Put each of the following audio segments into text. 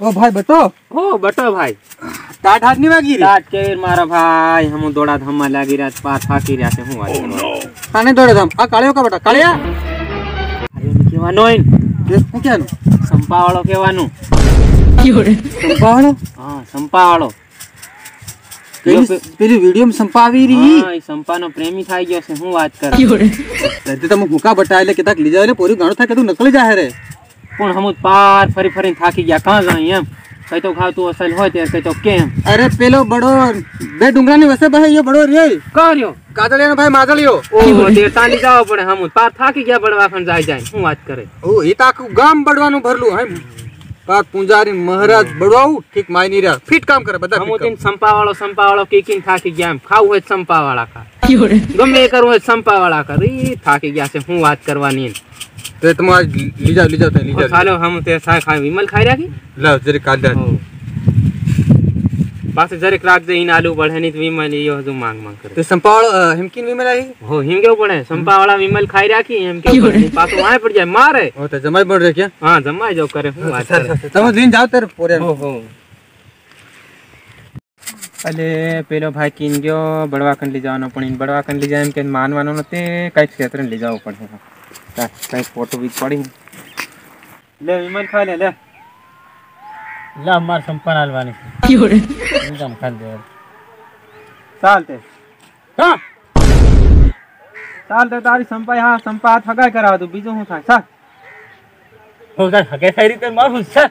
ઓ ભાઈ બતો. ઓ બટો ભાઈ. તાટ હાથની વાગી તાટ કે મારા ભાઈ? હમ દોડા ધમ લાગી રહ્યા છે, પાર થાકી રહ્યા છે હું વાત કાને દોડા ધમ આ કાળિયો કા બટા? કાળિયા? અરે ની કેવાનો હોય કે શું ક્યાનું સંપાવાળો કહેવાનું. સંપાવાળો? હા સંપાવાળો. પેલી વીડિયો સંપાવી રહી? હા સંપાનો પ્રેમી થઈ ગયો છે હું વાત કરું? તે તમે ભૂકા બટા એટલે કેતાક લઈ જાવ એટલે પોરી ગાણો થાય કે તું નકળી જાહે રે પણ હમ પાર ફરી ફરીને થાકી ગયા કાં જાય એમ કઈ તો ખાતું અસલ હોય ત્યારે કઈ તો કેમ અરે પેલો બડો બે ડુંગરાની વસે બહે યો બડો રે કર્યો કાદળિયાનો ભાઈ માદળિયો ઓહો તે તાલી જવા પડે હમ પાર થાકી ગયા પડવા ખણ જાય જાય હું વાત કરે ઓ એ તો આખું ગામ બડવાનું ભરલું હે પાક પૂંજારી મહારાજ બડવાવું ઠીક માય નહીં રહ્યા ફિટ કામ કરે બધા હમ fit કામ. સંપાવાળો સંપાવાળો કીકીને થાકી ગયા એમ ખાવું હોય તો સંપાવાળા ખા ગમે એ કરવું હોય તો સંપાવાળા કર ઈ થાકી ગયા છે હું વાત કરવાની ते तुम आज ली जाओ ली जाओ ते ली जाओ खा लो हम ते सा खा विमल खाई राखी लो जरे काट दे बस जरे राख दे इन आलू बढ़े नहीं तो विमल यो जो मांग मांग करे ते संपावल हिमकिन विमल आई हो हिम के पड़े संपावला विमल खाई राखी हिम के पड़े पास वहाँ पड़ जाए मारे ओ ते जमाई पड़ रे क्या? हाँ जमाई जो करे. हूँ आज तुम दिन जाओ तेरे पोरे हो हो. अले पेलो भाई किन गयो बड़वा कन ले जानो पड़ी बड़वा कन ले जाए के मान ते कई क्षेत्र ले जाओ पड़े પડે ચાલ, કઈક ફોટો બીજ પડી લે વિમલ ખા લે લે લા માર સંપાન હાલવાની છે કામ ખાલી દે ચાલ તે હા ચાલ તે તારી સંપાઈ હા સંપા હાથ હગાઈ કરાવ તું બીજું શું થાય ચાલ હું તાર હગે સારી રીતે મારું છે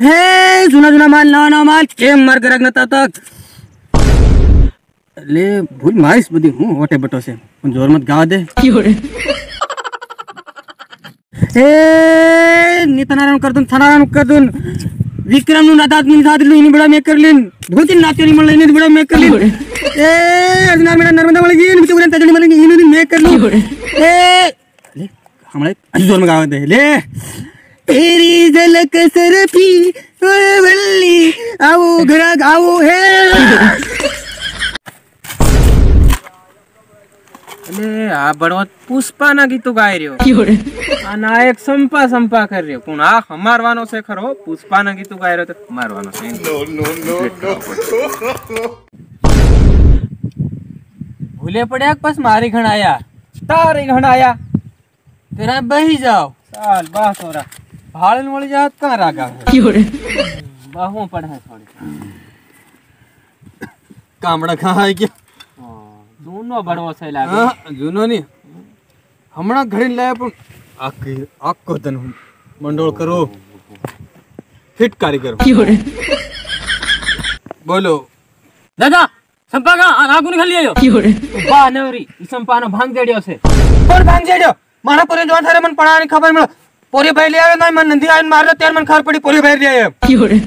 હે જૂના જૂના માલ નવા નવા માલ કેમ માર ગ્રાહક નતા તક એટલે ભૂલ મારીશ બધી હું હોટે બટો છે પણ જોર મત ગાવા દે એ નીતનારાયણ કર દઉં થનારાયણ કર દઉં વિક્રમ નું નાદાત ની સાથ લું બડા મેક કર લીન ભૂતિન નાચ્યો ની મળે બડા મેક કર લીન એ અજના મેડા નર્મદા મળી ગઈ બીજું ગુરે તજણી મળી ગઈ ઇનું મેક કર લૂં એ લે હમણાં હજુ જોર માં ગાવા દે લે તેરી ઝલક સરફી ઓય વલ્લી આવો ગ્રાહક આવો હે એટલે આ બળવત પુષ્પાના ગીતો ગાઈ રહ્યો આ નાયક સંપા સંપા કરી રહ્યો પણ આ હમારવાનો છે ખરો પુષ્પાના ગીતો ગાઈ રહ્યો તો હમારવાનો છે ભૂલે પડ્યા બસ મારી ઘણ આયા તારી ઘણાયા તેરા બહી જાઓ ચાલ બસ ઓરા ભાળન મળી જાત કાં રાગા બહુ પડે થોડી કામડા ખાં આઈ ગયા જૂનો બળવો છે લાગે હા, જૂનો ની હમણાં ઘડી લાયા પણ આખી આખો તને હું મંડોળ કરો ફિટ કારીગર બોલો દાદા સંપા કા આગુની ખાલી આવ્યો બા નવરી ઈ સંપાનો ભાંગ દેડ્યો છે કોણ ભાંગ જેડ્યો મારા પોરે જોવા થારે મને પડાની ખબર મળે પોરી ભાઈ લઈ આવ્યો ના મને નંદી આવીને માર્યો ત્યારે મને ખબર પડી પોરી ભાઈ લઈ આવ્યો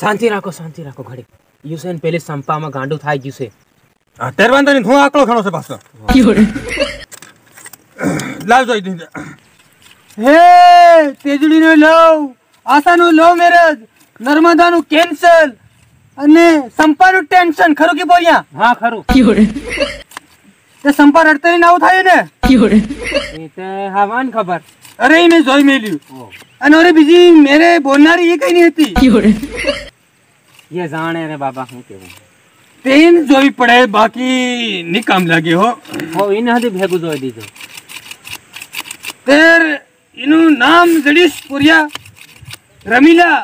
શાંતિ રાખો શાંતિ રાખો ઘડી યુસેન પેલી સંપામાં ગાંડું થઈ ગયું છે હા ત્યારે વાંધો નહીં હું આકલો ખાણો છે પાછો. લાવ જોઈ દીધે હે તેજડી નો લવ આશા નું લવ મેરેજ નર્મદા નું કેન્સલ અને સંપા નું ટેન્શન ખરું કે બોલ્યા? હા ખરું. તે સંપા રડતરી ને આવું થાય ને એ તે હા વાન ખબર. અરે મેં જોઈ મેલ્યું. અને અરે બીજી મેરે બોલનારી એ કઈ નહીં હતી. એ જાણે રે બાબા હું કેવું? તેન જોઈ પડે બાકી ની કામ લાગે હો હો એને હજી ભેગું જોઈ દીધું તેર એનું નામ જડીશ પુરિયા રમીલા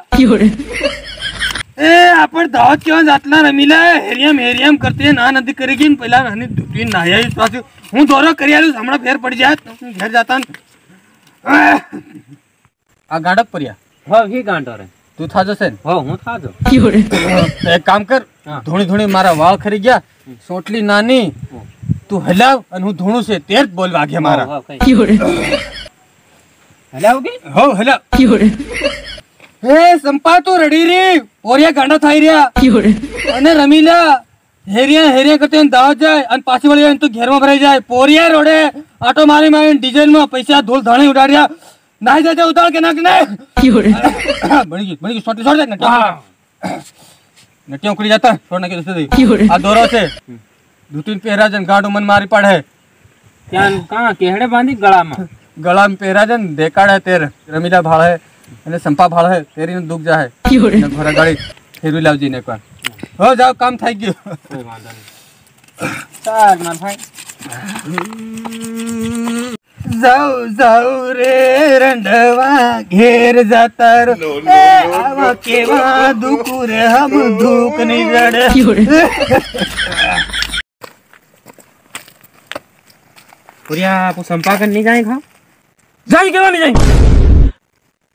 એ આપણ દાવત કેવા જાતલા રમીલા હેરિયામ હેરિયામ કરતી ના નથી કરી ગઈ ને પેલા હની દુબી નાયા પાછું હું દોરો કરી આલું હમણાં ફેર પડી જાય તો હું ઘેર જાતા ને. આ ગાડક પર્યા હો ઈ ગાંડો રે તું થાજો છે ને? હો થાજો. એક કામ કર. ધૂણી ધૂણી મારા વાળ ખરી ગયા સોટલી નાની તું હલાવ અને હું ધૂણું છે તે જ બોલવા વાગે મારા. હલાવ કે? હો હલાવ. હે સંપા તું રડી રી. ઓરિયા ગાંડા થઈ રહ્યા. અને રમીલા હેરિયા હેરિયા કરતે દાવ જાય અને પાછી વળી તું ઘેરમાં ભરાઈ જાય. પોરિયા રોડે આટો મારી મારી ડીઝલમાં પૈસા ધૂળ ધાણી ઉડાડ્યા. નાઈ જાય ઉતાળ કે નાખ ને? બની ગયું બની ગયું. સોટી છોડ દે નટિયા નટિયા ઉકળી જતા છોડ નાખી દે આ દોરો છે. દૂતીન પહેરા છે ને ગાડું મન મારી પાડે. ત્યાં કાં કેહડે બાંધી ગળામાં? ગળામાં પહેરા છે ને દેખાડે તેર. રમીલા ભાળ હે અને સંપા ભાળ હે તેરીનું દુઃખ જાય અને ઘોડા ગાડી ફેરવી લાવજી ને એકવાર. હો જાઓ કામ થઈ ગયું. કોઈ વાંધો નહીં. ચાલ માર ભાઈ. જાઉ જાઉ રે રંડવા. ઘેર જતા રો એ આવા કેવા દુઃખ રે હમ દુઃખ ની જડે પૂરિયા આપું સંપાકન નહીં જાય ખા જાય કેવા નહીં જાય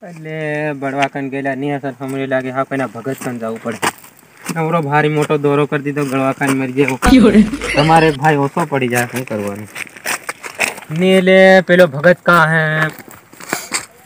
એટલે બળવા કન ગયેલા નહીં અસર સમરી લાગે હા પેલા ભગત કન જવું પડે નવરો ભારી મોટો દોરો કરી દીધો ગળવા કાન મરી જેવો તમારે ભાઈ ઓછો પડી જાય શું કરવાનું નીલે પેલો ભગત કા હે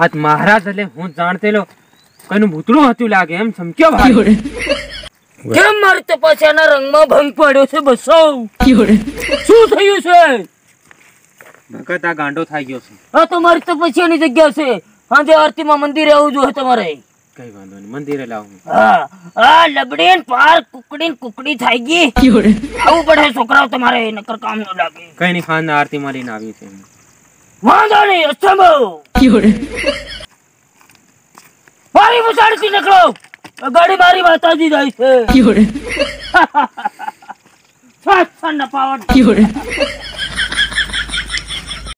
આજ મહારાજ એટલે હું જાણતેલો કઈનું ભૂતળું હતું લાગે એમ ચમક્યો ભાઈ. કેમ મારી તપસ્યાના રંગમાં ભંગ પડ્યો છે બસાવ શું થયું છે? ભગત આ ગાંડો થઈ ગયો છે. આ તો મારી તપસ્યાની જગ્યા છે. સાંજે આરતીમાં મંદિરે આવવું જોઈએ તમારે. કઈ વાંધો નહીં મંદિરે લાવું. હા આ લબડી પાર કુકડી ને કુકડી થઈ ગઈ. આવું પડે છોકરાઓ તમારે નકર કામ ન લાગે. કઈ નહીં ખાન આરતી માં લઈને આવી છે વાંધો નહીં અસંભવ મારી મુસાડથી નીકળો આ ગાડી મારી માતાજી જાય છે સાત સાત ના પાવર